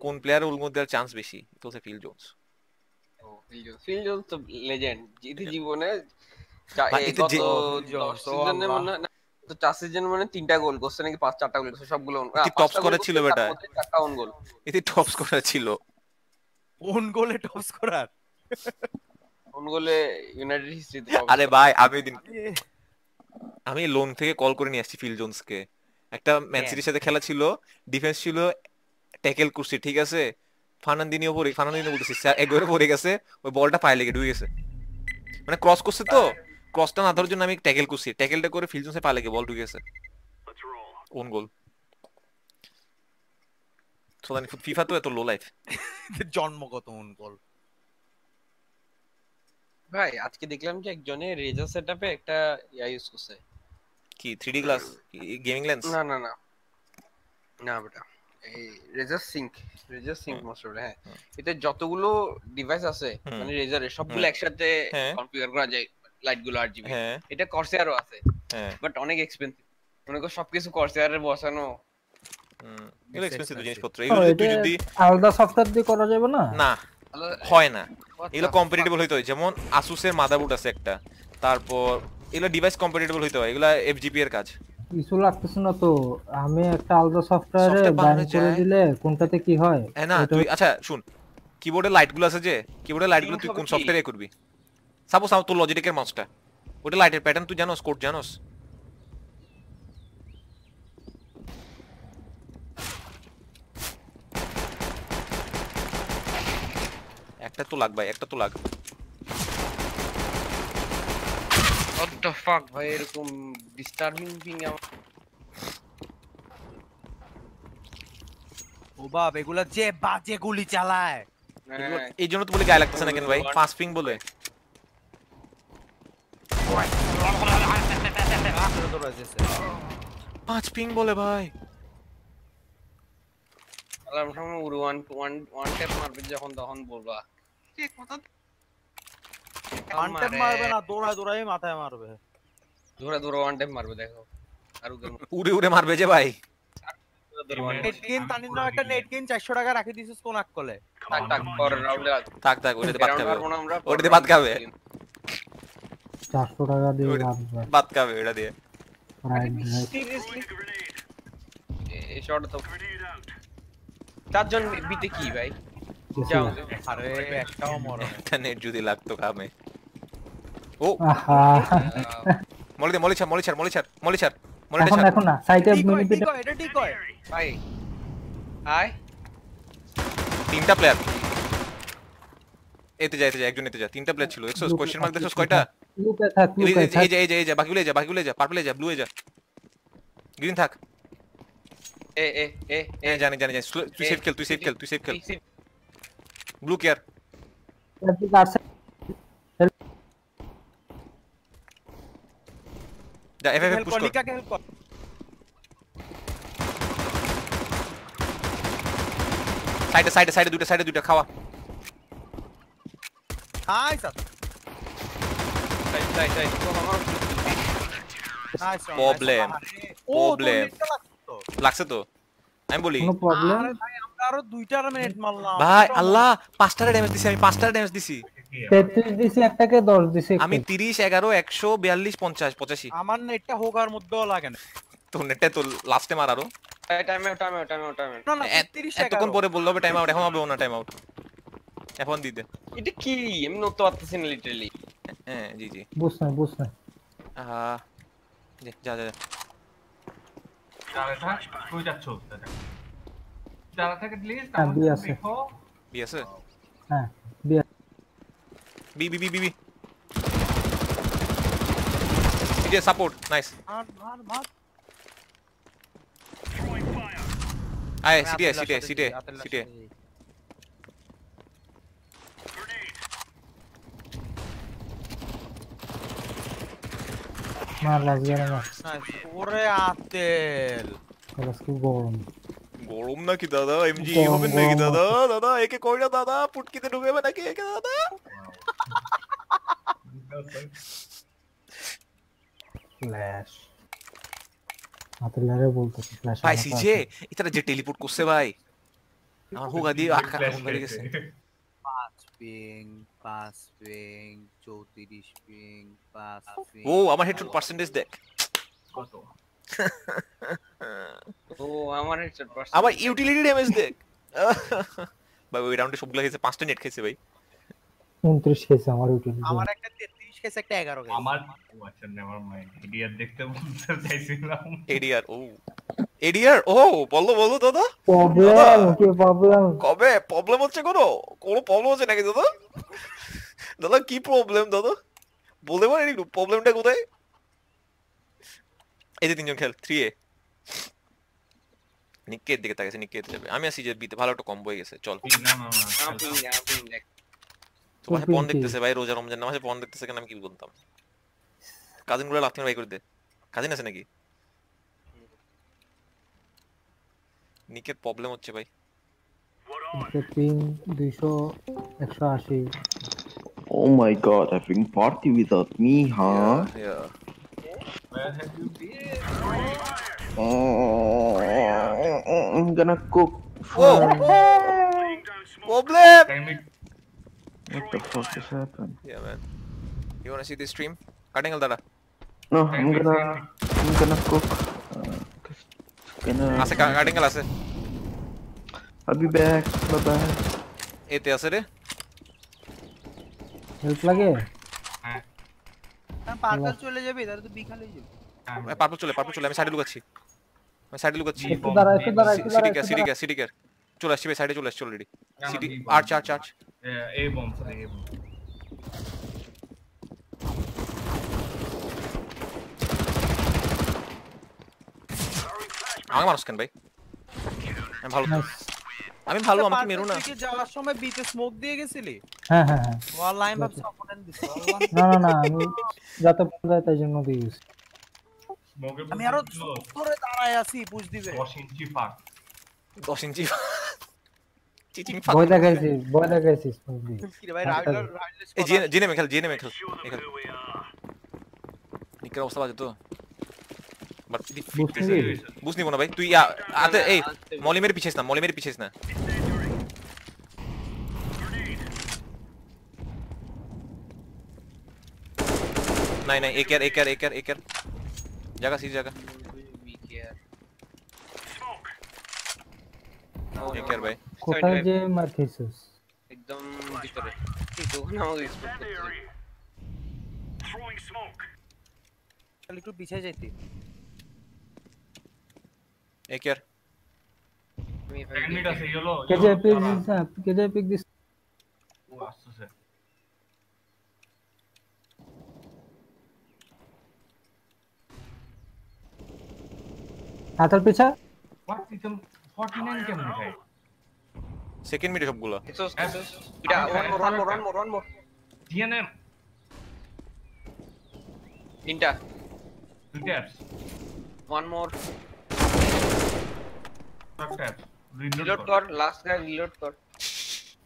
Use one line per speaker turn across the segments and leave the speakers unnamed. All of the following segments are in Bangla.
কোন প্লেয়ার ওর মধ্যে চান্স বেশি? তো সে ফিল জোনস
ফিল জোনস তো লেজেন্ড জিতে জীবনে
ভাই, এতে
সিজনে মনে হয় তো চার সিজন মানে তিনটা গোল করছে নাকি পাঁচ চারটা গোল করছে সবগুলো
ছিল বেটা?
চারটা।
এতে টপ স্কোরার
গোলে top scorer
own goal United হিস্ট্রিতে
আরে ভাই আমি দিন আমি লোন থেকে কল করে নিয়ে আসছি ফিল জোনসকে একটা ম্যান
হ্যাঁ।
সিটির সাথে খেলা ছিল ডিফেন্স ছিল ট্যাকেল করছি ঠিক আছে? ফার্নান্দিনিও পড়ে ফার্নান্দিনিও বলতেছি একবারে পড়ে গেছে ওই বলটা পায়ে লেগে ঢুকে গেছে। মানে ক্রস করছে তো ক্রসটা না ধরার জন্য আমি ট্যাকেল করছি ট্যাকেলটা করে ফিল জোনসে পায়ে লেগে বল ঢুকে গেছে। কোন গোল সোদানি ফিফা তো এত লো লাইফ
জন্মগত কোন গোল
ভাই আজকে দেখলাম যে একজনে রেজার সেটআপে একটা ইয়া ইউজ করছে।
কি থ্রি গ্লাস গেমিং লেন্স
না না না। না বেটা। এই রেজার সিঙ্ক রেজার সিঙ্ক। মোস্ট হ্যাঁ। এতে যতগুলো ডিভাইস আছে। মানে রেজারের সবগুলো একসাথে
হ্যাঁ।
কনফিগার করা যায় লাইটগুলো আর জিবি
হ্যাঁ।
এটা কর্সিয়ারও আছে
হ্যাঁ।
বাট অনেক এক্সপেন্সিভ মনে করো সবকিছু কর্সিয়ারে বসানো
এগুলো এক্সপেন্সিভ জিনিসপত্র। এগুলো তুই যদি
আলাদা সফটওয়্যার দিয়ে করা যাবে না?
না হয় না। এগুলো
the
হইতে হয়। যেমন আসুসের মাদারবোর্ড আছে একটা। তারপর এগুলো ডিভাইস কম্পিটিবল হইতে হয়। এগুলো এফজিপি এর কাজ।
কিছু লাগতেছে না তো। আমি একটা আলাদা সফটওয়্যারে
বানানো
করে দিলে কোনটাতে কি হয়?
হ্যাঁ না তুই আচ্ছা শুন কিবোর্ডের লাইটগুলো আছে যে কিবোর্ডের লাইটগুলো
Sync
তুই কোন সফটওয়্যারে করবি? সাপোজ তোর লজিটেকের মাউসটা ওটা লাইটের প্যাটার্ন তুই জানোস কোড জানোস? একটা তো লাগ ভাই একটা তো লাগ।
The fuck ভাই এরকম ডিস্টার্বিং পিং
ও বাপ এগুলা যে বাজে গুলি চালায়।
হ্যাঁ,
এই জন্য তো বলে গায়ে লাগতেছে না কেন ভাই? পাঁচ পিং বলে। পাঁচ পিং বলে ভাই।
আলাম সময় উড়ু ওয়ান ওয়ান ওয়ান ট্যাপ মারবে যখন তখন বলবা। এ কথা
Tap মারবে না দৌড়ায় দৌড়ায় মাথায় মারবে।
ওয়ান ট্যাপ মারবে দেখো। আর
উড়ে উড়ে মারবে যে ভাই।
ধরে
নেট তানির নাম একটা নেট কিন চারশো টাকা রাখি দিছিস কোন আকলে
টাক টাক পরের রাউন্ডে
থাক থাক ওইটাতে বাদ খাবে। ওটাতে বাদ খাবে।
চারশো টাকা দিয়ে
বাদ খাবে। ওটা দিয়ে।
সিরিয়াসলি এই শট তো চারজন বিতে কি ভাই? যাও।
আরে একটাও মরে।
একটা নেট যদি লাগতো কামে ও। মলি দে মলি ছাড় মলি ছাড় মলি ছাড় মলি ছাড়
এখন
ছাড়।
এখন না সাইটে মিনিট
এটা ঠিক হয়।
ভাই। হাই
তিনটা প্লেয়ার এতে যায় এতে যায় একজন এতে যায় তিনটা প্লেয়ার ছিল। দেখছস কোশ্চেন মার্ক দেখছস কয়টা? এই যে- এই যে এই যে যে বাকিগুলো এই যে বাকিগুলো এই যে পার্পল এই যে ব্লু এই যে। গ্রিন থাক।
এ এ এ এ।
হ্যাঁ জানি জানি জানি। তুই
এ,
সেফ খেল তুই সেফ খেল তুই সেফ খেল। ব্লু কেয়ার যা এফ এফ পুশ
কর, লিকাকে help কর।
সাইডে সাইডে সাইডে দুইটা সাইডে দুইটা খাওয়া
Nice, আচ্ছা। Side, side,
side.
নেটটা লাগতো।
লাগছে তো আমি বলি
প্রবলেম
আরে ভাই, আমরা আরও দুইটা মিনিট মারলাম
ভাই আল্লাহ পাঁচটারে ড্যামেজ দিছি আমি পাঁচটারে ড্যামেজ দিছি
তেত্রিশ দিছি একটাকে দশ দিছি
আমি
একটাকে।
তিরিশ এগারো একশো বিয়াল্লিশ পঞ্চাশ পঁচাশি।
আমার নেটটা হোগার মধ্যেও লাগে না।
তো নেটে তো লাস্টে মার
আরও। time out, time out, time out, time
না না 30
এতক্ষণ পরে বলল হবে টাইম আউট এখন হবে না টাইম আউট এখন দিতে
এটা কি? আমি নড়তে পারতেছি না লিটারালি
হ্যাঁ জি জি।
বুঝ নাই
আহ, যা যা যা।
কই যাচ্ছ দাদা যারা থাকে প্লিজ দেখো।
বি
হ্যাঁ। বিয়ে
B B B B B এই যে সাপোর্ট নাইস
মার মার মার
আয়
আমি
সিটি আয়
আতেল্লার
সিটি আয়
সাথে
সিটি
যাই,
আয়
আতেল্লার
সিটি আয়।
সাথে যাই।
মার লাগবে না মার
Nice. ওরে আতেল
খরচ খুব গরম
গরম নাকি দাদা এমজি
ফ্ল্যাশ ফ্ল্যাশ
ভাই সিজে এটা যে টেলিপোর্ট করছে ভাই। আমার হুগা দিয়ে আটকা
Flash
গেছে।
খেয়েছে।
পিং পাঁচ পিং চৌত্রিশ পিং পাঁচ পিং
ও আমার হেডশট পার্সেন্টেজ দেখ।
কত?
ও আমার হেডশট
আমার ইউটিলিটি ড্যামেজ দেখ। ভাই ওই রাউন্ডে সবগুলো খেয়েছে পাঁচটা নেট খেয়েছে ভাই।
উনত্রিশ খেয়েছে আমার উইকেট
আমার একটা তেত্রিশ খেয়েছে একটা এগারো খেয়েছে।
আমার ও আচ্ছা নেভার মাইন্ড ইডিয়ার দেখতে বলতে চাইছিলাম।
এডিআর ও। এডিআর ও বলো বলো দাদা।
প্রবলেম কি প্রবলেম
কবে? প্রবলেম হচ্ছে কোনো? কোনো প্রবলেম হচ্ছে নাকি দাদা? দাদা কি প্রবলেম দাদা? বলতে পারেন একটু প্রবলেমটা কোথায়? এই যে তিনজন খেল থ্রি এ নিকের দিকে তাকাইছে নিকের যাবে। আমি আসি যে বিতে ভালো একটা কম্বো হয়ে গেছে চল।
না না না
আমার পিং আমার পিং দেখ
তোমার
কোন
পন
কি?
দেখতেছে ভাই রোজা রমজান নামাজে পন দেখতেছে কেন আমি কি বলতাম কাজিনগুলো লাথমি বাই করে দে কাজিন আছে নাকি নিকের প্রবলেম হচ্ছে ভাই
পিং দুইশো একশো আশি
Oh my god, having party without me, huh?
Yeah.
Where have you been?
Oh, I'm gonna cook.
Whoa! Problem!
Can we
What the fuck just happened?
Yeah, man. You wanna see this stream? Cutting al dara.
No,
can
I'm
we
gonna, I'm gonna cook. Uh, 'cause it's gonna.
আছে cutting al আছে
I'll be back. Bye bye.
এতে আছে রে
হেল্প লাগে
হ্যাঁ
পার্কাল চলে যাবে তাহলে তো বিকালেই যাবে
হ্যাঁ,
পারপল চলে পারপল চলে আমি সাইডে লুকাচ্ছি আমি সাইডে লুকাচ্ছি
একটু দাঁড়া একটু দাঁড়া একটু দাঁড়া
সিডি
একটু
সিডি
দাঁড়া।
সিডি চলে আসছি ভাই সাইডে চলে আসছি অলরেডি
না,
সিডি
B
আর্চ আর্চ আর্চ
এ বম সরি এ বম
আমাকে মানুষ কেন ভাই আমি ভালো. আমি ভালো আমাকে মেরো না।
থেকে যাওয়ার সময় বিতে স্মোক দিয়ে গেছিলি?
হ্যাঁ হ্যাঁ হ্যাঁ।
ওয়াল লাইন ভাবছি অপোনেন্ট দিছে
না না না আমি যাতে যায় তাই জন্য দিয়ে গেছি।
আমি আরও ধরে দাঁড়ায় আছি পুশ দিবে।
10 ইঞ্চি ফাঁক।
দশ ইঞ্চি চিচিং
ভয় দেখাইছি ভয় দেখাইছি smoke দিয়ে।
কি রে ভাই
আচ্ছা।
রাইডার রাইডার
এই জেনে জেনে মেখেল জেনে মেখেল মেখেল নিকের অবস্থা বাজে তো বাট
বুঝতে পেরেছি।
বুঝ নিব না ভাই তুই আ- আতে এই মলি মেরে পিছিস না মলি মেরে পিছিস না নাই নাই এক ইয়ার এক ইয়ার এক ইয়ার এক ইয়ার জায়গা সি জায়গা এক ইয়ার ভাই
কোথায় যে মার খেয়েছিস
একদম ভিতরে এই তখন আমাকে স্পট করতে
খালি একটু পিছিয়ে যাইতি
এক ইয়ার
আমি এভাবে
সেকেন্ড মিড আছে ইয়েলো
কেজে পিক দিস না কেজে পিক দিস
ও আসছে
হাতের পিছা
হোয়াট ইজ 49 কেমন ভাই
সেকেন্ড মিডে সবগুলো
এসোস এসোস এটা one more one more one more one more
GNM
তিনটা
two taps
one more
top taps
reload
reload
কর লাস্ট গাই রিলোড কর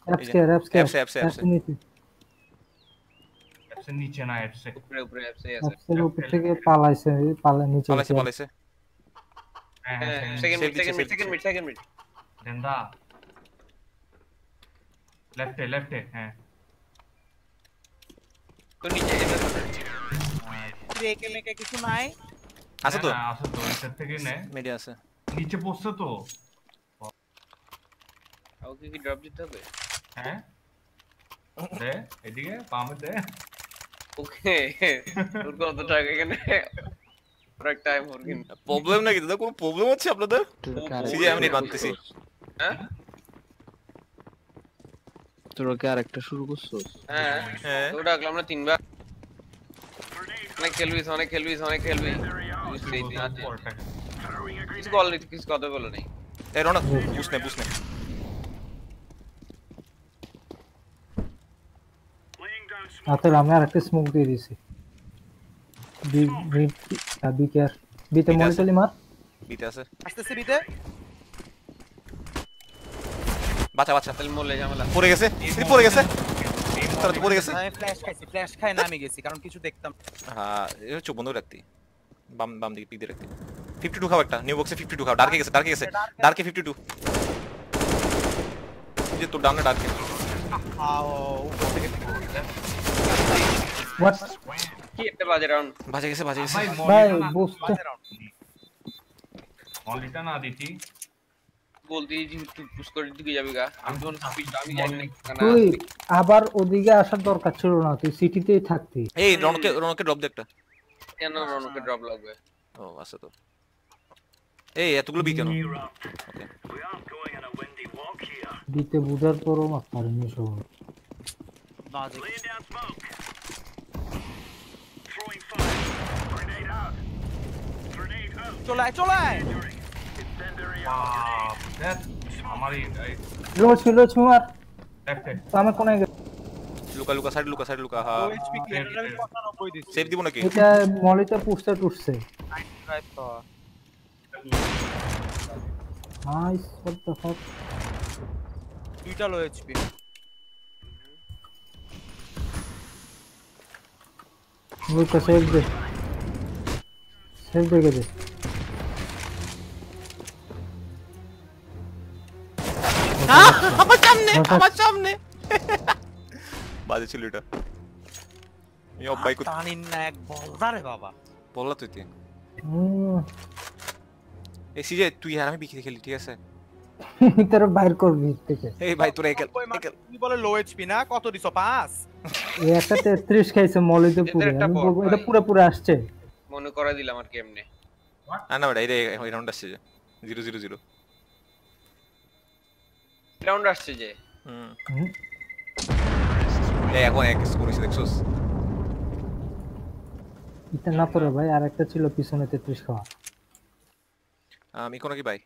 অ্যাপস কে অ্যাপস কে
অ্যাপসে, অ্যাপসে, অ্যাপসে।
ট্যাপস নিচে না অ্যাপসে
উপরে উপরে অ্যাপসে আছে
অ্যাপসের উপর থেকে পালাইছে পালা নিচে
পালাইছে
গেছে।
পালাইছে
হ্যাঁ
হ্যাঁ
হ্যাঁ
সেকেন্ড
save
মিড সেকেন্ড
দিচ্ছে,
mid
save
second mid second mid
দেন্দা লেফটে লেফটে হ্যাঁ
তো নিচে এটা
একে মেকে কিছু নাই
আছে তো
হ্যাঁ, আছে তো এটার থেকে নে
মিডে আছে
নিচে পড়ছে তো
ওকে কি ড্রপ দিতে হবে
হ্যাঁ দে এদিকে পামে দে
ওকে তোর কত টাকা এখানে অনেক টাইম ওর কিন্তু
প্রবলেম নাকি দাদা কোনো প্রবলেম হচ্ছে আপনাদের সিজে আমি নেট বাঁধতেছি
হ্যাঁ
তোরা কি আরেকটা শুরু করছ
হ্যাঁ
হ্যাঁ।
তো ডাকলাম না তিনবার। অনেক খেলবি অনেক খেলবি অনেক খেলবি। বুঝতেই তুই আছে।
পরটাকে।
কিছু বল কিছু কথা বলো নেই
এই রোনা বুঝ নে বুঝ নে।
হাতের আমি আর একটা স্মোক দিয়ে দিছি। বি বি বি কেয়ার বিতে
বিতে আছে।
মরিটলি মার।
বিতে আছে।
আসতেছে বিতে?
বাচ্চা বাচ্চা
তাহলে মরলে ঝামেলা
পড়ে গেছে স্লিপ পড়ে গেছে তারা তো পড়ে গেছে
আমি ফ্ল্যাশ খাইছি ফ্ল্যাশ খাই না আমি গেছি কারণ কিছু দেখতাম
হ্যাঁ এটা চোখ বন্ধ করে রাখতি বাম বাম দিকে পিক দিয়ে রাখতি ফিফটি টু খাও একটা নিউ বক্সে ফিফটি টু খাও ডার্কে গেছে ডার্কে গেছে ডার্কে ফিফটি টু যে তোর ডাউনে ডাক
আও উপর থেকে
হোয়াট
কি একটা বাজে রাউন্ড
বাজে গেছে বাজে গেছে
ভাই
ভাই
মলিটা না
বুঝতে
বাজে round।
মলিটা না দিতি
বলতে যে তুই
আবার ওদিকে আসার দরকার ছিল না তুই সিটিতেই থাকতি।
এই রনকে রনকে ড্রপ দে একটা।
কেন রনকে ড্রপ লাগবে?
ও আছে তো। এই এতগুলো বি কেন?
দিতে বুঝার পরও মাছ পারেনি সব
চলে চলে
লো ছিল ছুমার
দেখতে।
আমি কোনে গেছি।
লুকা লুকা সাইড লুকা সাইড লুকা হ্যাঁ
লো এইচপি কি? এটা আমি 95 দিচ্ছি।
সেভ দিব নাকি?
এটা মলিতে পুষতে টুটছে নাইস হোয়াট দ্য ফাক
দুইটা লো এইচপি
লুকা সেভ দে। সেভ দে দে?
আমার সামনে আমার সামনে। বাজে ছিল এটা আমি অব্বাই করতে
টানিন না এক বলদারে বাবা।
বললা তুই
হুম,
এই সিজে তুই আর আমি বিক্রি খেলি ঠিক আছে?
তোরা বাইর করবি থেকে
এই ভাই তোরা একেল একেল
তুমি বলে লো এইচপি না? কত দিছো? পাঁচ?
এই একটা তেত্রিশ খাইছে মলিতে পুরো।
একটা
আমি
বট
এটা পুরো পুরো আসছে।
মনে করে দিলাম আর কেমনে
না না বেটা এই রাউন্ড আসছে যে। Zero zero zero.
রাউন্ড আসছে যে।
হুম। এই এখন এক স্কোর দেখছোস?
এটা না তোরে ভাই আর একটা ছিল পিছনে তেত্রিশ খাওয়া।
আমি কোনো কি ভাই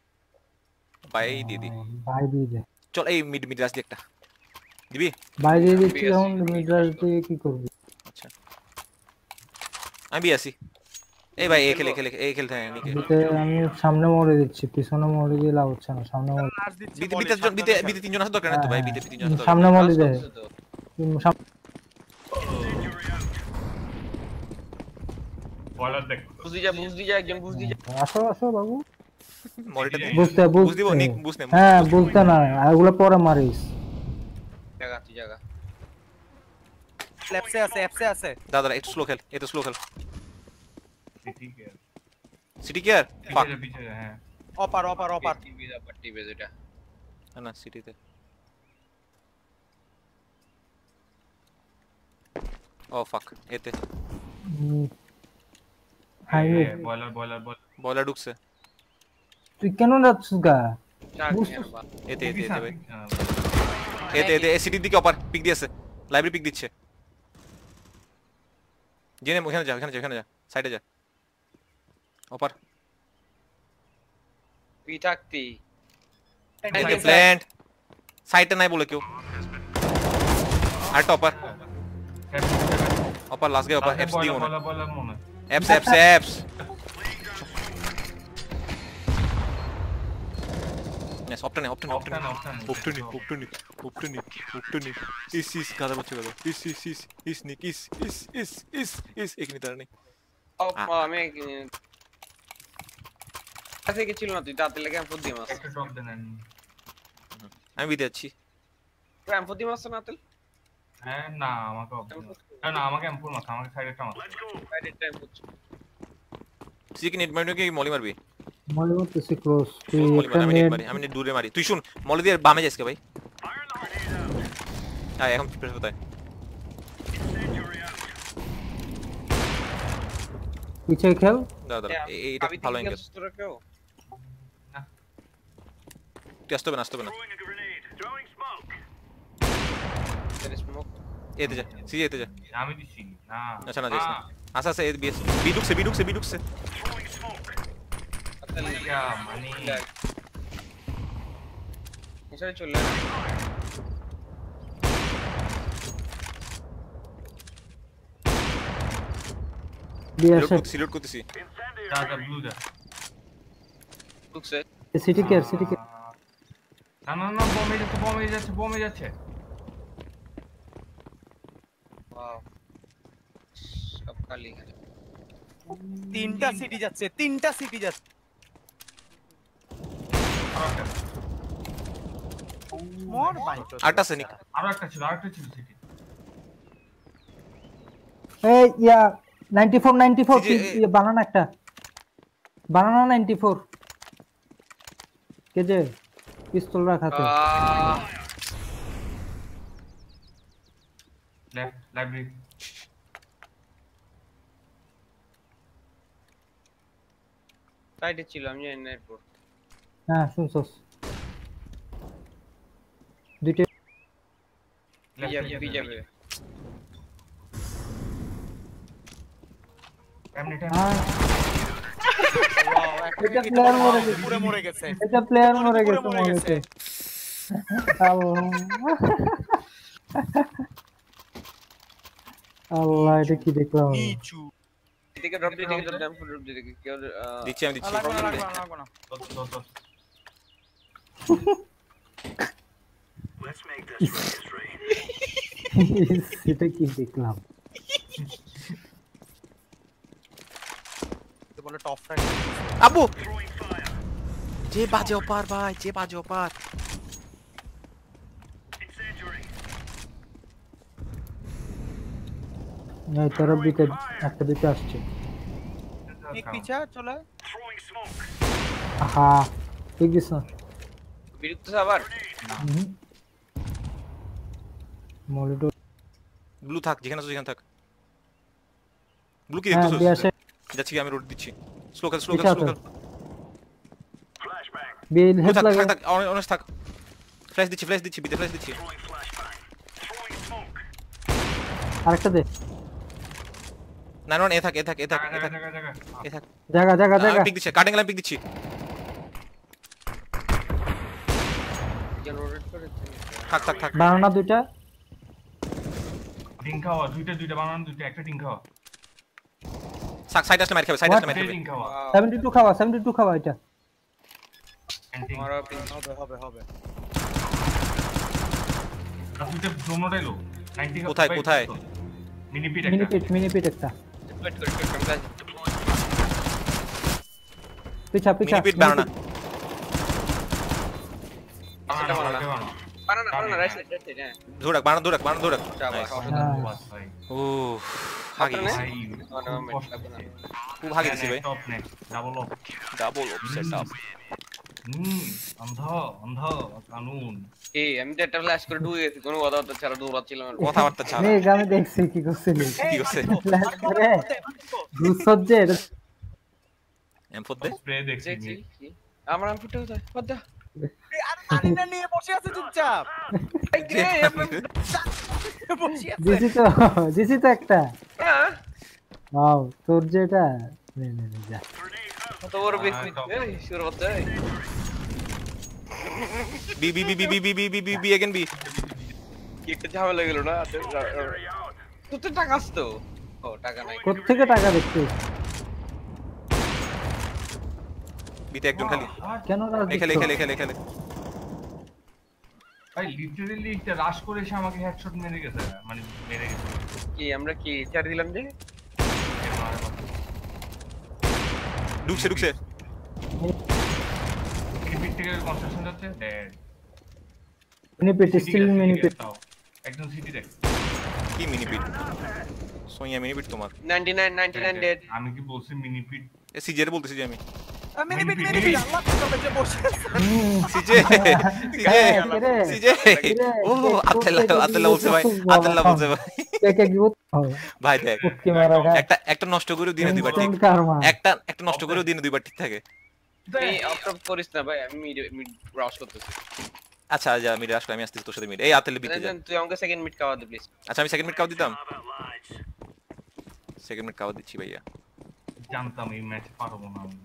ভাই দিয়ে দি।
ভাই দিয়ে দে।
চল এই মিড মিড রাস দি একটা। দিবি?
ভাই দিয়ে দিচ্ছি
ঠিক আছে।
মিডরাজ দিয়ে কি করবি?
আচ্ছা। আমি বি আসি। এই ভাই এই খেলে খেলে এই খেলতে হ্যাঁ নিকে
আমি সামনে মরে দিচ্ছি পিছনে মরে দিয়ে লাভ হচ্ছে না সামনে মরে
দিচ্ছি
বিতে বিতে জন- বিতে বিতে তিনজন আছে দরকার নেই তো ভাই বিতে তিনজন আছে
সামনে দে
বলার দেখ।
যা যা একজন যা।
আসো আসো বাবু।
মরিটা
বুঝতে
বুঝ দিব নিক বুঝ নে
হ্যাঁ বুঝতে না এগুলো পরে মারিস।
জায়গা জায়গা
ল্যাপসে আছে অ্যাপসে আছে।
দাদা একটু স্লো খেল একটু স্লো খেল।
ঠিক আছে
সিটি কেয়ার ফাক
পিছে পিছে হ্যাঁ
অপার অপার অপার
টিভি দা পার টিভি যেটা
না সিটিতে ও ফাক এতে
highway
boiler boiler boiler
boiler ঢুকছে
তুই কেন যাচ্ছিস গা
চার
বুঝতে-
কেন বা
এতে এতে এতে ভাই
হ্যাঁ,
এতে এতে সিটির দিকে অপার পিক দিয়েছে লাইব্রেরি পিক দিচ্ছে জেনে ওখানে যা ওখানে যা ওখানে যা সাইডে যা অপার
তুই থাকতি
এতে প্ল্যান্ট সাইডে নাই বলে কেউ আর অপার অপার লাস্ট গে অপার
তারপরে
এপস দি
বয়লার
মনে
বয়লার বয়লার মনে
apps apps apps Yes, optane, optane, optane.
Option
Optane, optane, optane, optane. Is, is, গাদা বাচ্চা গাদা। Is, is, is, is, Nick, is, is, is, is, is, এখানে তারা নেই।
ও আমি কাছে কি ছিল না তুই তাতে লেগে আমি ফুদি মাছ
একটা ড্রপ দেন
আমি বিদে যাচ্ছি।
আমি ফুদি মাছ না তেল
হ্যাঁ না আমাকে না না আমাকে এমপুর মাথা আমাকে সাইডেরটা মাথা
রাইট টাইম ফুদ
তুই কি নেট মারবি নাকি মলি মারবি?
মনে করতেছি ক্লোজ তুই
মলি
একটা
মার, আমি নেট মারি, আমি নেট দূরে মারি। তুই শুন, মলি দিয়ে বামে যাইস কে ভাই? আয়, এখন প্রেস কোথায়?
পিছিয়ে খেল।
দাঁড়া, এইটা ভালো
ভালো
অ্যাঙ্গেল।
তোরা কেউ
তুই আসতে হবে না, আসতে হবে না।
স্মোক
এতে যা, সিজে এতে যা।
আমি দিছি না
আচ্ছা, না, যাইস না। আচ্ছা, আচ্ছা, এ- বি আছে। বি ঢুকছে, বি ঢুকছে, বি ঢুকছে।
ইয়া মানে
এসে চলে
দিয়ে
Reload
আসে
করতেছি, reload করতেছি।
যা যা ব্লু যা
ঢুকছে
সিটি কেয়ার সিটি কেয়ার
না না না বমে যাচ্ছে বমে যাচ্ছে বমে যাচ্ছে।
ওয়াও সব খালি
তিনটা সিটি যাচ্ছে তিনটা সিটি যাচ্ছে। মোর বাইট
আরেকটা আছে নিক।
আরও একটা ছিল আরেকটা ছিল সিটি।
এই ইয়া 94 94
এই যে, এই-
ইয়ে বানানা একটা। বানানা 94 কে पिस्तौल रखा
था
लेफ़्ट लाइब्रेरी
সাইডে ছিল আমি জানি না এরপর
হ্যাঁ শুনছস দুইটা
বি যাবে
এমনি
টাইম এটা প্লেয়ার মরে গেছে।
পুরো মরে গেছে।
এটা প্লেয়ার মরে গেছে
মরে গেছে।
আল্লাহ। এটা কি দেখলাম আমি?
নিচু
এদিকে ড্রপ দিয়ে এদিকে ড্রপ ড্রপ দিয়ে এদিকে কেউ
দিচ্ছি আমি দিচ্ছি।
লাগবে না লাগবে না লাগবে না।
এটা কি দেখলাম?
তো বলে টপ ফ্রাগ
আবু যে বাজে অপার ভাই যে বাজে অপার
এই তোর দিকে একটা দিকে আসছে।
এক পিছা চলে
আহা ঠিক আছে না
বিরক্ত আবার?
মলিটো
ব্লু থাক যেখানে আছো যেখানে থাক। ব্লু কি
হ্যাঁ
দেখতেছস?
বি আসে।
যাচ্ছি আমি রোড দিচ্ছি। স্লো খেল স্লো খেল স্লো খেল
বি হেড
থাক থাক থাক অনেক থাক। ফ্ল্যাশ দিচ্ছি ফ্ল্যাশ দিচ্ছি বিতে ফ্ল্যাশ দিচ্ছি।
আরেকটা দে।
না না এ থাক এ থাক এ থাক এ থাক
জায়গা জায়গা
এ থাক।
জায়গা জায়গা জায়গা।
পিক দিচ্ছি কাটিং লাইন পিক দিচ্ছি। থাক থাক থাক।
বানানা দুইটা।
ডিং খাওয়া দুইটা দুইটা বানান দুইটা একটা ডিং খাওয়া।
साइड से मार के
साइड
से
मार के
72 খাওয়া 72 খাওয়া এটা
আমরা
হবে হবে হবে
আপনি তো ডোনোটাই লো 90
কোথায় কোথায়
মিনি পিট একটা
মিনি পিট
মিনি পিট
একটা
कट
कट कट कमला पीछा पीछा mini pit
banana banana banana right side
right
side
दूरक
बनाना दूरक
बनाना दूरक
ओ
ভাগে
গেছে
খুব
ভাগে গেছে ভাই double off double off setup
কথাবার্তা ছাড়া
আমি দেখছি কি করছিলি
কি করছে এমফোর দে
স্প্রে দেখছি
আমার এমফোরটা কোথায় বাদ দা
আরে আরে নিয়ে বসে আছে চুপচাপ
দিছি তো দিছি তো একটা।
হ্যাঁ।
ওয়াও তোর যেটা নে নে নে যা।
কত বড় ব্যক্তি এই শুরু হচ্ছে
B B B B B B B B B B again B
কি একটা ঝামেলা গেল না? তোর তো টাকা আসতো ও টাকা নাই।
কোত্থেকে টাকা দেখতে?
বিতে একজন খালি।
কেন রাজ
এখানে এখানে এখানে এখানে
ভাই লিটারালি একটা রাশ করে এসে আমাকে হেডশট মেরে গেছে মানে মেরে গেছে।
কি আমরা কি ছাড় দিলাম যে?
ঢুকছে ঢুকছে।
মিনি পিট থেকে কনস্ট্রাকশন যাচ্ছে dad
mini pit still mini pit
একদম সিটি দেখ
কি mini pit Sonia mini pit তোমার?
99 99 ডেড
আমি কি বলছি মিনি পিট
এ সিজের বলতেছি আমি। দিনে ঠিক।
করিস না ভাই আমি মিড
আচ্ছা আমি সাথে এই
তুই আমাকে সেকেন্ড মিড কাওয়া
আচ্ছা আমি সেকেন্ড মিড দিতাম। সেকেন্ড মিড দিচ্ছি ভাইয়া।
জানতাম এই ম্যাচ পারব না আমি।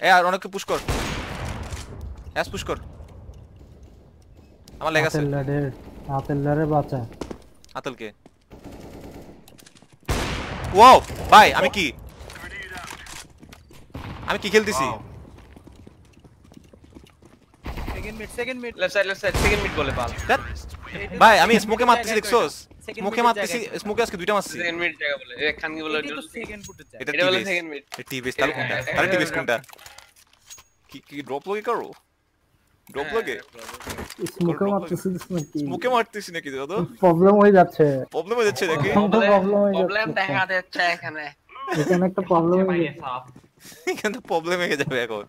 এ আর অনেককে পুশ কর। হ্যাঁ পুশ কর। আমার লেগ আছে।
ডেড আতেল্লারে বাঁচা।
আতলকে ওয়াও ভাই আমি কি? আমি কি খেলতেছি
Wow.
Second mid second mid
left side left side second mid বলে পাল।
ভাই আমি স্মোকে মারতেছি
জায়গায়
স্মোকে মারতেছি। স্মোকে আজকে দুইটা মারছি।
সেকেন্ড মিনিট জায়গা বলে এ খান কি বলে
এটা
বলে সেকেন্ড
তাহলে কোনটা? তাহলে কোনটা? কি কি ড্রপ লগে করো? ড্রপ লগে
স্মোকে মারতেছিস নাকি।
স্মোকে মারতেছি নাকি দাদা?
প্রবলেম হয়ে যাচ্ছে।
প্রবলেম হয়ে যাচ্ছে নাকি?
প্রবলেম হয়ে
প্রবলেম দেখা যাচ্ছে এখানে।
এখানে একটা প্রবলেম হয়ে যাচ্ছে
কিন্তু প্রবলেম হয়ে যাবে এখন।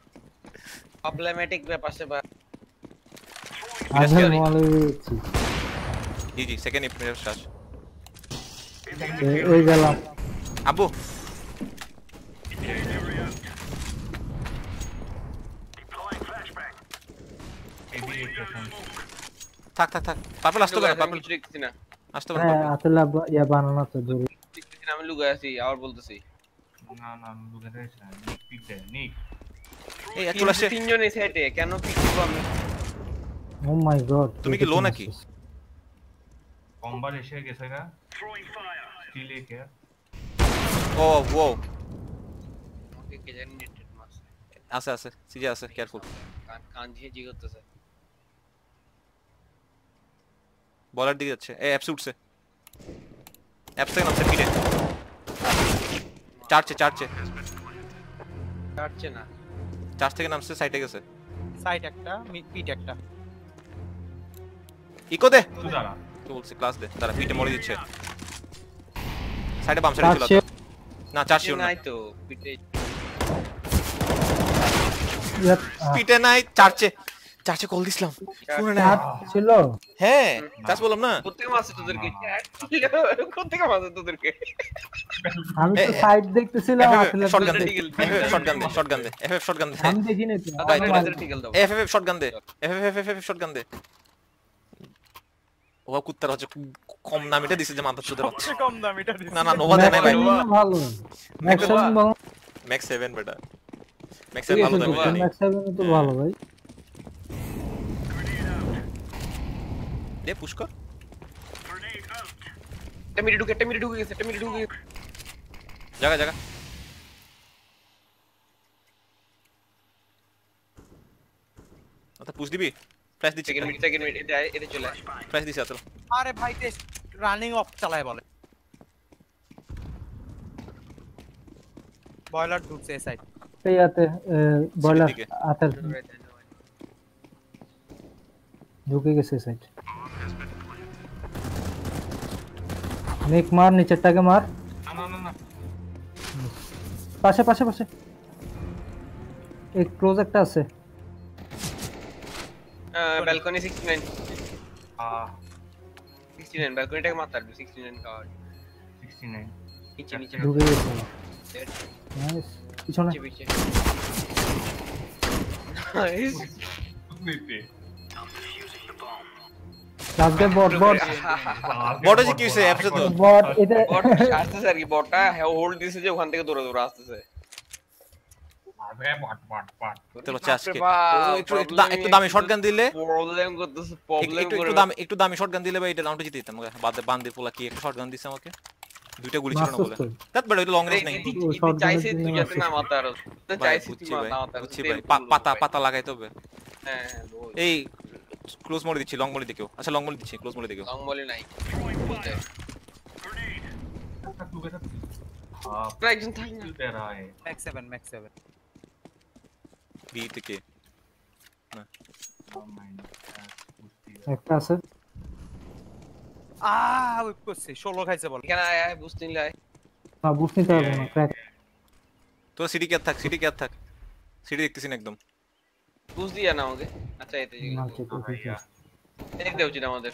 প্রবলেমেটিক ব্যাপার
যাচ্ছি
জি জি সেকেন্ড শেষ
এ- এই গেলাম
পেছন
থাক থাক থাক পার্পল আসতে পারে
আমি
পার্পল
দেখছি না
আসতে পারে
হ্যাঁ আতলা ইয়া বানানো তো জরুরি
দেখতেছি না আমি লুকায় আছি আবার বলতেছি
না না লুকে দেখছ না নিক পিক দে নিক
এই চলে আসছে
তিনজন এই সাইডে কেন পিক দিব আমি
ও মাই গড
তুমি কি low নাকি?
কম্বার এসে গেছে গা স্টিলে কে
ও ও
আমাকে কে জানি নেটেড মাস
আছে আছে সিজে আছে কেয়ারফুল
কান কান ঝিয়ে জি করতেছে
বলার দিকে যাচ্ছে এ অ্যাপস উঠছে অ্যাপস থেকে নামছে পিটে চার্চে চার্চে
কাটছে না
চার্চ থেকে নামছে সাইডে গেছে
সাইড একটা mid- পিট একটা
ইকো দে
তুই দাঁড়া
বলছি ক্লাস দে? তারা পিটে মরে দিচ্ছে। সাইডে বাম সাইডে
চার্চে
না
পিঠে
না।
নাই তো
ইয়া
পিটে নাই চার্চে চার্চে কল দিছিলাম। শুনে না।
ছিল।
হ্যাঁ চার্চ বললাম না।
কোথেকে মারছে তোদেরকে? কোথেকে মারছে তোদেরকে?
আমি তো সাইড দেখতেছিলাম
শটগান দে। শটগান দে শটগান দে। এফএফ শটগান দে।
আমি দেখিনি তো।
এফএফ শটগান দে। এফএফ এফএফ শটগান দে। ও কুত্তার হচ্ছে কম নামিটা দিছে যে মাথা চুদের হচ্ছে
কম দাম এটা দিছি।
না না নোভা দেয় নাই ভাই।
ম্যাক্স ভালো। ম্যাক্স সেভেন ভালো।
ম্যাক্স 7 বেটা। ম্যাক্স
ঠিক
7 ভালো
আছে
দামি জানি
ম্যাক্স সেভেন তো ভালো ভাই।
দে পুশ কর।
টেমিরি ঢুকে টেমিরি ঢুকে গেছে টেমিরি ঢুকে গেছে।
জায়গা জায়গা আচ্ছা পুশ দিবি? ফ্ল্যাশ দিচ্ছি
সেকেন্ড মিনিট সেকেন্ড মিনিট এটা এটা চলে আস।
ফ্ল্যাশ দিছি আতল
আরে ভাই টেস্ট রানিং অফ চালায় বলে। বয়লার ঢুকছে এই সাইড
ইয়াতে বয়লার
দিকে।
আতের ঢুকে গেছে সাইড নেক মার নিচেরটাকে মার।
না না না না
পাশে পাশে পাশে। এই ক্লোজ একটা আছে।
ব্যালকনি 69
আহ
69 ব্যালকনিটাকে মারতে 69 কাওয়ার
69
নিচে নিচে
ঢুকে গেছে
Dead.
নাইস পিছনে
নিচে পিছে নাইস
নিতে
লাস্টে বট বট
বড় যে কি হইছে অ্যাপসে তো
বট এটা
বট আসতেছে আর কি বটটা হোল্ড দিছে যে ওখান থেকে দৌড়ে দৌড়ে আসতেছে
আরে বাট বাট বাট
তোর আজকে একটু দামি শটগান দিলে?
প্রবলেম করতেছে
একটু
প্রবলেম
একটু একটু দামি একটু দামি শটগান দিলে ভাই এটা রাউন্ডে জিতে দিতাম বাদে বান্দির পোলা কি একটা শটগান দিছে আমাকে? দুইটা গুলি ছিল না বলে। তাত বড় লং রেঞ্জ নাই।
চাইছে তুই যাতে না মাতার তো
ভাই,
তুই না মাতার
বুঝছি ভাই। পা- পাতা হবে।
হ্যাঁ হ্যাঁ
এই ক্লোজ মোড়ে দিচ্ছি লং মোড়ে দিকেও আচ্ছা লং মোড়ে দিচ্ছি ক্লোজ মোড়ে দিকেও
লং বলে নাই। একজন থাক না।
है
ম্যাক্স 7 ম্যাক্স 7
বি থেকে।
একটা আছে।
আ উইপ করছে 16 খাইছে বল।
এখানে আয় আয় বুঝতে নিলে আয়।
না বুঝ নিতে পারব না ক্র্যাক
তো সিটি কেয়ার থাক সিটি কেয়ার থাক। সিটি দেখতেছি একদম।
বুঝ দিয়া না আমাকে। আচ্ছা এতে দেখ উচিত আমাদের।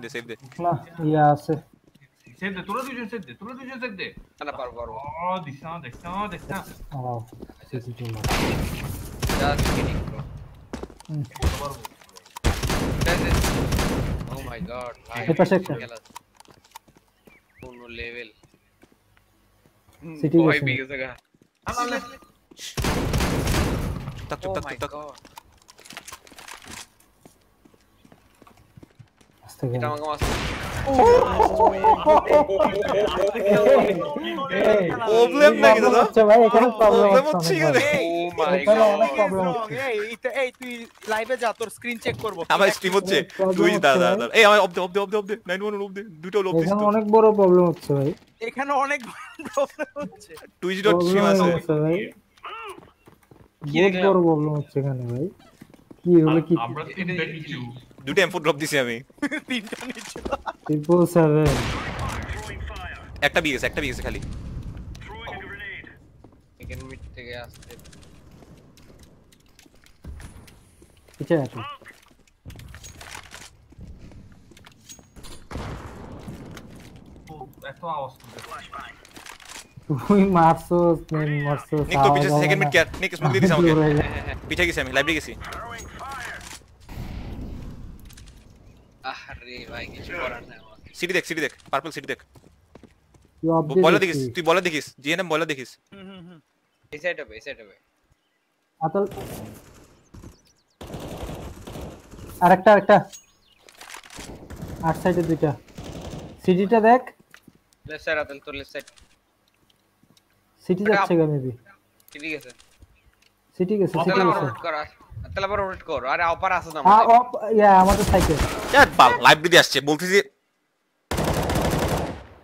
দে সেভ দে।
না ইয়া আছে।
সেদ দে তোরা দুজন সেদ দে তোরা দুজন সেদ দে।
না পারব পারব।
ও দেখছা
গড ভাই
এই পাশে একটা।
খেলা কোন লেভেল
City
ভয়
গেছে।
পেয়ে গেছে গা
তাক
ও
চুপ তাক
মাই
চুপ তাক
গড
আস্তে করে
এটা আমাকে মারছে
প্রবলেম নাকি দাদা
অনেক
কি
ভালো।
Oh my god
problem
Wrong,
হচ্ছে
এই এই- এই তুই লাইভে যা তোর স্ক্রিন চেক করব।
আমার স্ট্রিম হচ্ছে। তুই দাদা দাদা এই আমার অফ দে অফ দে অফ দে অফ দে 91 অফ দে দুটো অফ দিস
অনেক বড় প্রবলেম হচ্ছে ভাই।
এখানে অনেক প্রবলেম হচ্ছে।
টুইচ ডট স্ট্রিম আছে।
ভাই।
কি
বড় প্রবলেম হচ্ছে এখানে ভাই। কি হলো কি
আমরা তিনটা কিছু
দুটো এম4 ড্রপ দিছি আমি।
তিনটা নিচে।
ট্রিপল
একটা বি গেছে একটা বি গেছে খালি
সেকেন্ড মিড থেকে আসছে।
পিছিয়ে আছে
এত আওয়াজ করবে
তুমি মারছো তুমি মারছো
নিক তো পিছে second mid care Nick smoke দিয়ে দিছ আমাকে পিছে গেছি আমি লাইব্রেরি গেছি
আরে ভাই কিছু করার নাই আমার
সিটি দেখ সিটি দেখ পার্পল সিটি দেখ
তুই অবজেক্ট
বলে দেখিস তুই বলে দেখিস জিএনএম বলে দেখিস
হুম হুম হুম
এই সাইড হবে এই সাইড হবে
আতল আরেকটা আরেকটা। আট সাইডে দুইটা। সিটিটা দেখ।
লেফট সাইড আতেল তোর লেফট সাইড
সিটি যাচ্ছে গা মেবি
ঠিক আছে
সিটি গেছে সিটি গেছে।
আতেল আবার রোটেট কর। আরে অপার আছে না
হ্যাঁ অপ ইয়া আমাদের সাইকেল
ইয়ার বাল লাইব্রেরি আসছে বলতেছি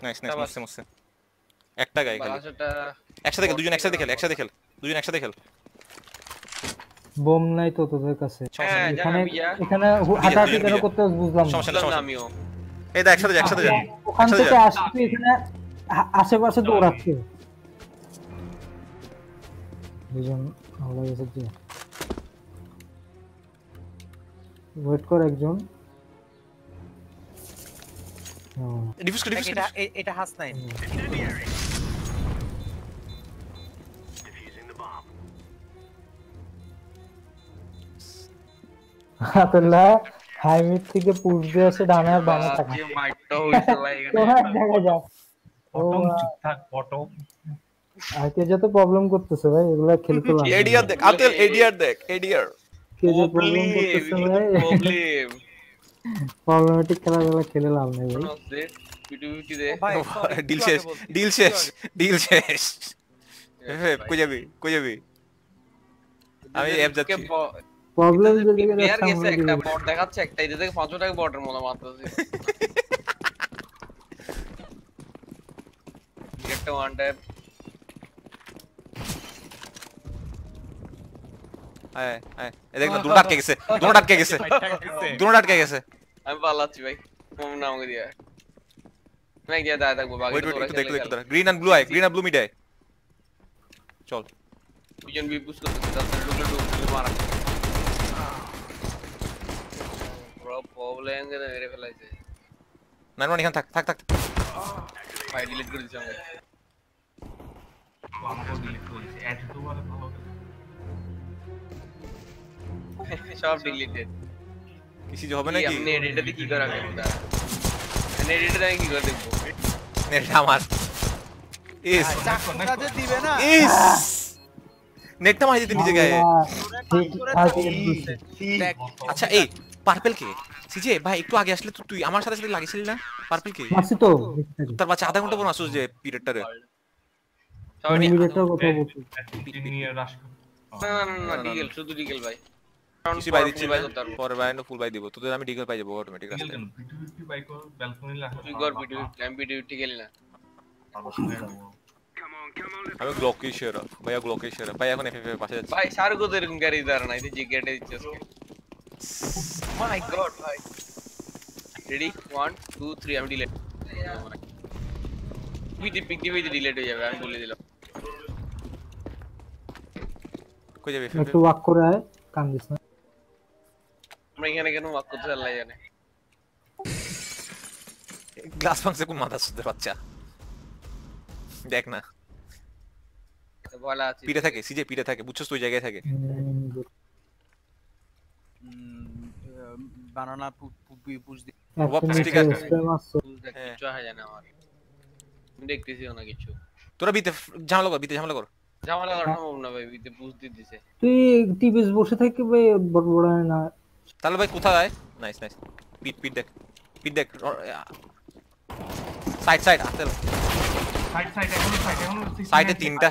নাইস নাইস। মস্তে মস্তে। একটা গায় খালি। একসাথে খেল দুজন একসাথে খেল একসাথে খেল দুজন একসাথে খেল।
বোম নাই তো তোদের কাছে।
হ্যাঁ
এখানে এখানে হু- হাঁটাহাঁটি কেন করতে বুঝলাম না।
আমিও
এই দেখ একসাথে একসাথে যা
ওখান থেকে। আসতে এখানে আশেপাশে দৌড়াচ্ছে। দুজন হামলা গেছে যে। ওয়েট কর একজন। হ্যাঁ।
ডিফিউজ কর ডিফিউজ
এটা এটা হাস নাই।
আতল্লাহ হাইমিট থেকে পুশ দিয়ে আসে ডানে আর বামে থাকে
যে মাইটটা হইছে ভাই এখানে
তোমার জায়গায় যাও ও
বটম ঠিকঠাক বটম
আজকে যত প্রবলেম করতেছে ভাই এগুলা খেলতে লাগবে
এডিআর দেখ আতেল এডিআর দেখ এডিআর
কে যে প্রবলেম করতেছে ভাই
প্রবলেম
প্রবলেমেটিক খেলাধুলা খেলে লাভ নেই ভাই
পিটু পিটু দে
ভাই sorry,
ডিল
একটু
শেষ
আগে বলছি,
ডিল
একটু
শেষ
আগে।
ডিল শেষ কই যাবি কই যাবি আমি অ্যাপ যাচ্ছি
প্রবলেম যে
প্লেয়ার
জায়গায়
গেছে
যাচ্ছে
একটা
আমরা
বট দেখাচ্ছে একটা এটা থেকে পাঁচশো টাকা বটের মতো মারতেছে একটা ওয়ান ট্যাপ
আয় আয় এই দেখ না দুটো আটকে গেছে দুটো আটকে গেছে। দুটো আটকে গেছে।
আমি পালাচ্ছি ভাই ফোন না আমাকে দিয়ে। আমি গিয়ে দাঁড়ায় থাকব বাকি
ওয়েট ওয়েট একটু দেখ একটু দেখ। Green and blue eye green and blue mid eye চল।
দুজন বি পুশ করতেছে তাদের ঢুকে ঢুকে মারা পুরো প্রবলেম করে মেরে ফেলাইছে
নাইন ওয়ান এখানে থাক থাক থাক
ভাই ডিলিট করে দিছি আমাকে
আমাকেও ডিলিট করেছে এত তো ভালো ভালো
সব ডিলিটেড
কিছু যে হবে
কি
নাকি
আপনি এডিটে কি করে আমি এডিটে আমি কি করে দেখব
নেটটা আমার ইস
চাকরিটা যে দিবে না
ইস নেটটা মারি দিতে নিজে গায়ে
ঠিক আছে
দেখ
আচ্ছা এই পার্পল কে সিজে ভাই একটু আগে আসলে তো তুই আমার সাথে সাথে লাগিয়েছিলি না? পার্পল কে?
মাসি তো।
তার বাচ্চা আধা ঘণ্টা পর আসুস যে পিরিয়ডটা রে
আমি
নি-
কথা বলছি।
নিয়ে রাশ
না না ডিগেল শুধু ডিগেল ভাই।
কিছু বাই দিচ্ছি
ভাই
পরে বাই ফুল বাই দিব। তোদের আমি ডিগল পাই যাব অটোমেটিক রাস্তায়
কেন? পিটু পিটু বাইক ব্যালকনি লাগা
তুই কর আমি গেলি না।
আমি গ্লকে ভাইয়া গ্লকে শেয়ার ভাই এখন এফএফ এর পাশে যাচ্ছে।
ভাই সারগো তো এরকম গাড়ি দাঁড়া নাই তুই জিজ্ঞাসা দিচ্ছিস মাই গড ভাই রেডি 1 2 3 আমি ডিলেট পিটি পিটি পিটি ডিলেট হয়ে যাবে আমি বলে দিলাম
কই যাবে
একটু ওয়াক করে আয় কান্দিস না
আমরা এখানে কেন ওয়াক করতে আল্লাহ জানে
গ্লাস ভাঙছে কোন মাথা সুদের বাচ্চা দেখ না
তো বলা আছে
পিড়ে থাকে সিজে পিড়ে থাকে বুঝছস তুই জায়গায় থাকে
বানানা পুষ দি
stick আছে। হ্যাঁ।
কিছু হয় জানে আমার। আমি দেখতেছিও না কিছু।
তোরা বিতে ঝামেলা কর বিতে ঝামেলা কর।
ঝামেলা করা সম্ভব না ভাই বিতে বুঝ দিয়ে দিছে।
তুই টিভিস বসে থাকি ভাই বড় বড় না।
তাহলে ভাই কোথায় নাইস নাইস পিট পিট দেখ পিট দেখ সাইড সাইড আতেল
সাইড সাইড এখনও সাইড
এখনও এ তিনটা।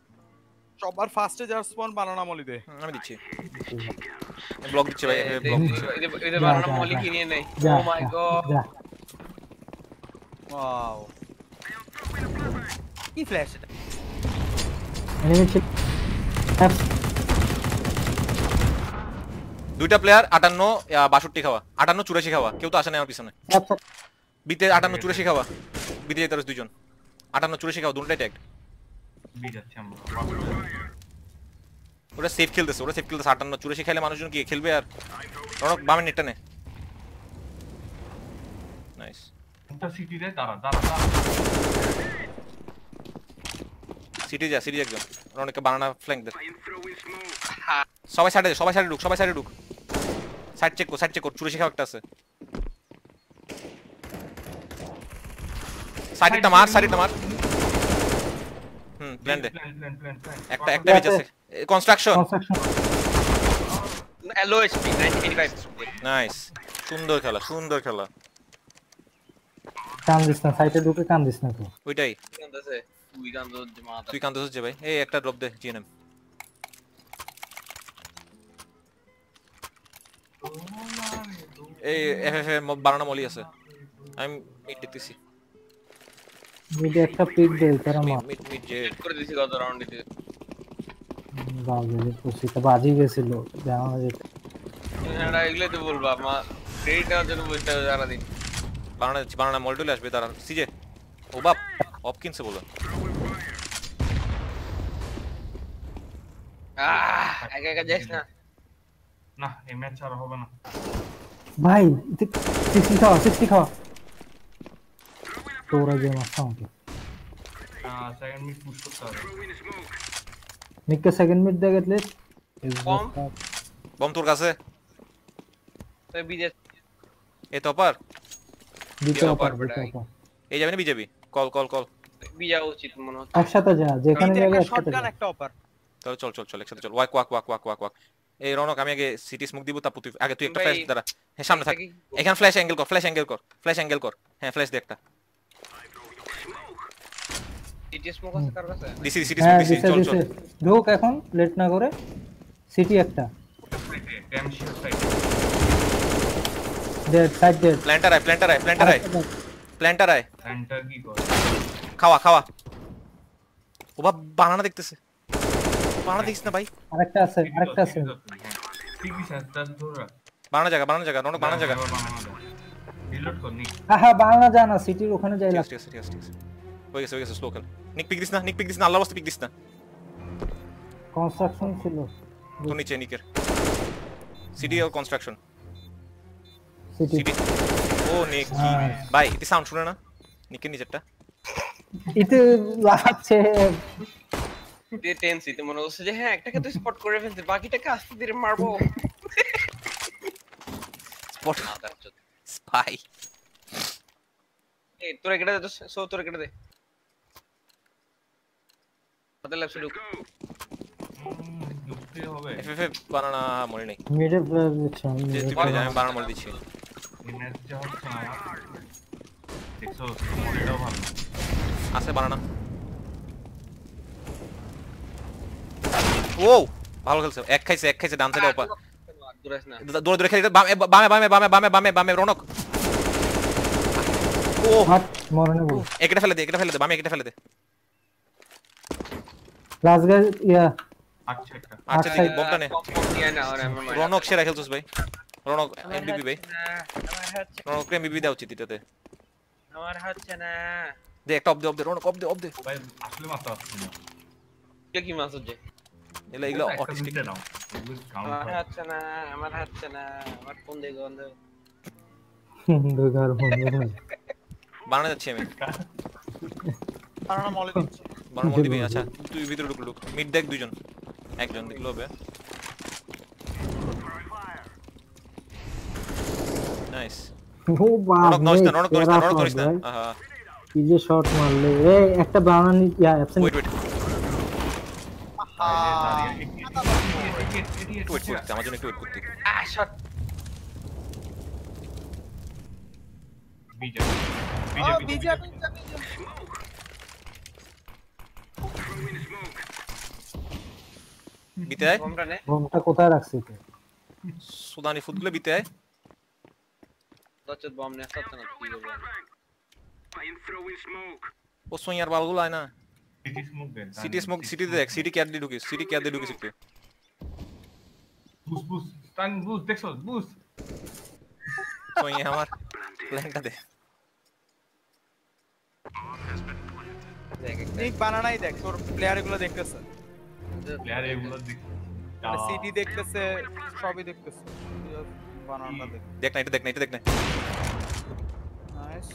সবার ফারস্টে যার স্পন বানানা মলি দে।
আমি দিচ্ছি। ব্লক দিচ্ছি ভাই ব্লক দিচ্ছি।
এই
যে বানানা মলি
কিনে
নাই ও মাই
গড
ওয়াও কি ফ্ল্যাশ এটা?
এনিমি ছিল
দুইটা প্লেয়ার 58 62 খাওয়া। 58 84 খাওয়া। কেউ তো আসে না আমার পিছনে। বিতে 58 84 খাওয়া। বিতে যাইতারস দুইজন। 58 84 খাওয়া দুটোটাই ট্যাগ
বি যাচ্ছে আমরা।
ওরা সেফ খেলতেছে ওরা সেফ খেলতেছে আটান্ন চুরাশি খেলে মানুষজন কি খেলবে আর? রনক বামের নেটটা নে নাইস
একটা সিটি রে দাঁড়া দাঁড়া দাঁড়া।
সিটি যা সিটি একজন। বানানা ফ্ল্যাঙ্ক দে। সবাই সাইডে সবাই সাইডে ঢুক সবাই সাইডে ঢুক। সাইড চেক কর সাইড চেক কর একটা আছে। সাইডটা মার সাইডটা মার।
ব্ল্যান্ডে
একটা একটা আছে। কনস্ট্রাকশন
এসপি
নাইস সুন্দর খেলা সুন্দর খেলা।
কান দিস না কান দিস না তো।
ওইটাই। তুই কান দিস ভাই। এই একটা ড্রপ দে জিএনএম এই এফএফএ বানানো মলি আছে। আমি মিট দেখতেছি।
যদি একটা পিক দে তারা মার
মিড মিড যে
করে দিছি কত রাউন্ড দিতে
বাজে খুশি তো বাজি গেছিল জানা যেত
এটা এগুলো তো বলব মা ক্রেডিট নেওয়ার জন্য বলতে হবে সারা দিন
বানানা বানানা মলটুলে আসবে তারা সিজে ও বাপ অপকিনসে বলো
আহ একা একা যাস না
না এই ম্যাচ আর হবে না
ভাই সিক্সটি খাওয়া সিক্সটি খাওয়া তোরা যে মারছে আমাকে।
সেকেন্ড মিড পুশ করতে হবে।
নিককে সেকেন্ড মিড দেখে এটলিস্ট
কম?
বম তোর কাছে?
তো বিজে
এ
অপার
পারবে
দিতে
না।
অপার
এই যাবে না বিজেপি কল কল কল
বিজা উচিত মনে হচ্ছে।
একসাথে যা যেখানে যাবে একসাথে
শটগান একটা অপার
তাহলে চল চল চল একসাথে চল। Walk walk walk walk walk walk. এই রনক আমি আগে সিটি স্মোক দিব তারপর তুই আগে তুই একটা ফ্ল্যাশ দাঁড়া। হ্যাঁ সামনে থাক। এখানে ফ্ল্যাশ অ্যাঙ্গেল কর ফ্ল্যাশ অ্যাঙ্গেল কর ফ্ল্যাশ অ্যাঙ্গেল কর। হ্যাঁ ফ্ল্যাশ দে একটা।
ডিটি স্মোক আছে কার কাছে?
দিছি সিটি
হ্যাঁ
স্মোক দিছি চল চল।
ঢোক এখন লেট না করে। সিটি একটা।
Damn sure side
dead side dead
planter আয় প্ল্যান্টার আয় প্ল্যান্টার আয় প্ল্যান্টার আয়
প্ল্যানটা কি করে?
খাওয়া খাওয়া। ও বানানা দেখতেছে। বানানা দেখিস না ভাই?
আরেকটা আছে আরেকটা আছে।
ঠিক আছে তার ধরে
বানানা জায়গা বানানা জায়গা বানানা জায়গা।
রিলোড কর নি
হ্যাঁ হ্যাঁ বানানা জানা সিটির ওখানে যাই লাগছে
ঠিক আছে ঠিক আছে ঠিক আছে। হয়ে গেছে হয়ে গেছে স্লো খেল। নিক পিক দিস না নিক পিক দিস না আল্লাহ বাস্তে পিক দিস না
কনস্ট্রাকশন ছিল
তো নিচে নিকের সিটি ও কনস্ট্রাকশন
সিটি
সিটি ও নিক কি ভাই এটি সাউন্ড শুনে না? নিকের নিচেরটা
ইতে লাগাচ্ছে।
দিয়ে টেন্সিতে মনে হচ্ছে যে হ্যাঁ একটাকে তো স্পট করে ফেলছে বাকিটাকে আস্তে ধীরে মারবো।
স্পট
চোদ।
স্পাই
এই তোরা কেটে দে তো সো তোরা কেটে দে। ঢুক।
ঢুকতে হবে।
এফএফ বানানা মনে নেই।
মিডে দিচ্ছে
যে তুই বলে যা, আমি বানানা মনে দিচ্ছি।
এই যা হচ্ছে না ভালো।
আছে বানানা ও ভালো খেলছে। এক খাইছে এক খাইছে ডান সাইডে ওপা। দৌড়ে দৌড়ে খেলে। বামে বামে বামে বামে বামে বামে বামে রনক। ও
হাত মরনে বল।
একটা ফেলে দে একটা ফেলে দে বামে একটা ফেলে দে।
লাস্ট গাই ইয়া
আচ্ছা
আচ্ছা।
আচ্ছা।
দিদি বমটা নে। রনক সেরা খেলছিস ভাই। রনক এমবিপি ভাই। রনক এমবিপি দেওয়া উচিত এটাতে।
আমার হচ্ছে না।
দে একটা অফ দে অফ দে রনক অফ দে অফ দে।
ভাই আসলে মাত্র আসছে না।
কে কি মাছ হচ্ছে
এগুলো এগুলো অটিস্টিক
নাও
আমার হচ্ছে না আমার হচ্ছে না। আমার ফোন দিয়ে গন্ধ।
বানানো যাচ্ছি আমি।
বানানা মলি দিচ্ছে
বানানো মন দিবি আচ্ছা তুই ভিতরে ঢুক ঢুক। মিড দেখ দুইজন। একজন দেখল হবে নাইস
ও বাপ
রনক নষ্ট
রে,
রনক নষ্ট
shot
নষ্ট আহা।
কি যে শট মারলে। এই একটা বানানি
yeah absent wait wait
wait করতে আমার জন্য একটু ওয়েট করতে।
আহ শট
বিজয়। বিজয় বিজয়।
বিতে আয়।
বোমটা নে
বোমটা কোথায় রাখছি তুই
সুদানি ফুটগুলো বিতে আয়।
দচ্চত বম নে সত্য না কি করব?
ও সোয়ার বালগুলো আয় না।
সিটি স্মোক দেন
সিটি স্মোক সিটি দেখ সিটি ক্যাট দিয়ে ঢুকিস সিটি ক্যাট দিয়ে ঢুকিস একটু।
বুস বুস স্টান বুস দেখছ? বুস
সোয়াই আমার প্ল্যানটা দে।
দেখ একটা
নিক বানানাই দেখ তোর প্লেয়ারগুলো দেখতেছে।
প্লেয়ার এগুলো দেখ
সিটি দেখতেছে সবই দেখতেছে। বানানাটা দেখ।
দেখ না এটা দেখ না এটা দেখ না।
নাইস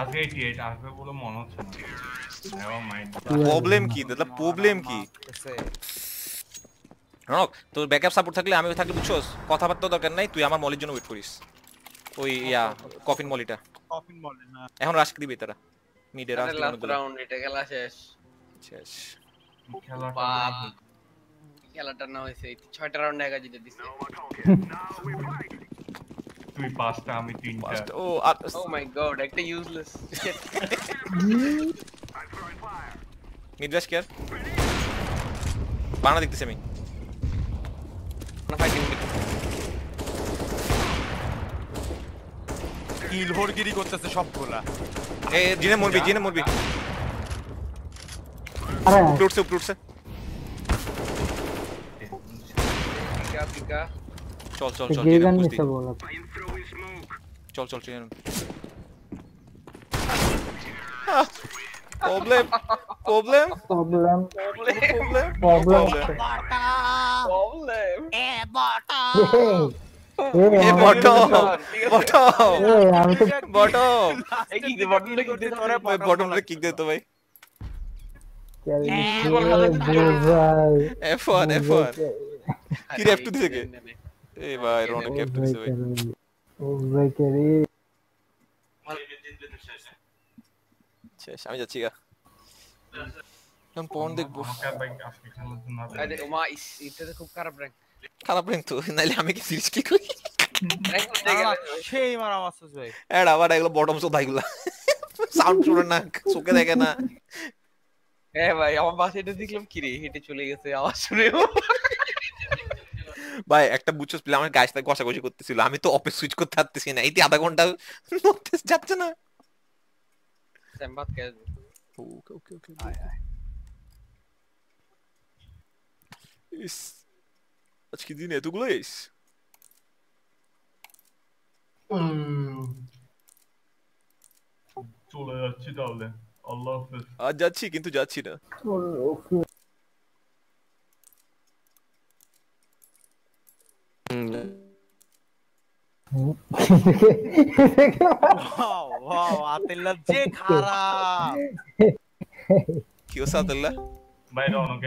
আজকে 88 আসবে বলে মনে হচ্ছে
প্রবলেম কি? দাদা প্রবলেম কি? রনক তোর ব্যাকআপ সাপোর্ট থাকলে আমি থাকলে বুঝছস? কথাবার্তা দরকার নাই তুই আমার মলির জন্য ওয়েট করিস। ওই ইয়া কফিন মলিটা।
কফিন না।
এখন রাশ দিবি তারা। মিডে রাশ দিবি
লাস্ট রাউন্ড এটা খেলা শেষ।
শেষ।
খেলাটা
বাপ। খেলাটা না হয়েছে এই ছয়টা রাউন্ড একা জিতে দিছে।
তুই পাঁচটা আমি তিনটা।
ও
ও মাই গড একটা ইউজলেস
মিড কেয়ার বানা দেখতেছি আমি।
না ফাইটিং
কিল হোরগিরি করতেছে সবগুলা।
এ জিনে মরবি জিনে মরবি
আরে
উপরে উঠছে উপরে উঠছে
পিকা পিকা
চল চল চল
গে
জিনে
গান
বুঝতি
নিছে বলা
চল চল জিনে problem problem
problem
problem
problem
problem
এ বটম বটম
আমি তো
বটম
এই কি দে বটন কি দে তোরে
বটম কিক দে তো ভাই F1 F1 কি রে F2 দিছে এ ভাই রনক F2 দিছে ভাই
ও ভাই ক্যারি
শেষ আমি যাচ্ছি গা এখন পর্ন দেখব
আর
ওমা এটা খুব খারাপ র্যাঙ্ক
খারাপ র্যাঙ্ক তো নাইলে আমি কি সিরিজ কি করি
সেই মারা মাসুস ভাই
এড আবার এগুলো বটম সো ভাইগুলা সাউন্ড শুনে না চোখে দেখে না।
হ্যাঁ ভাই আমার বাসে এটা দেখলাম কি রে? হেঁটে চলে গেছে আওয়াজ শুনে।
ভাই একটা বুঝছস প্লে আমার গাছ থেকে কষাকষি করতেছিল। আমি তো অফিস সুইচ করতে পারতেছি না। এই আধা ঘণ্টা নোটিস যাচ্ছে না।
স্যামবাত কে
ওকে ওকে ওকে ইস আজকে দিন এতগুলো ইস
চলে যাচ্ছি তাহলে আল্লাহ হাফেজ
আজ যাচ্ছি কিন্তু যাচ্ছি না
ওকে
কি হচ্ছে
ভাই এরকম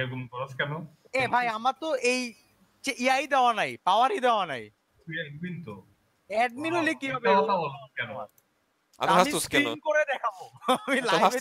কেন
এ ভাই আমার তো এই যে ইয়াই দেওয়া নাই পাওয়ারই দেওয়া নাই
তুই একদিন তো
অ্যাডমিন হলে কি হবে
কথা বলো কেন?
আমি
আমি
কেন?
করে দেখাবো। আমি লাইভে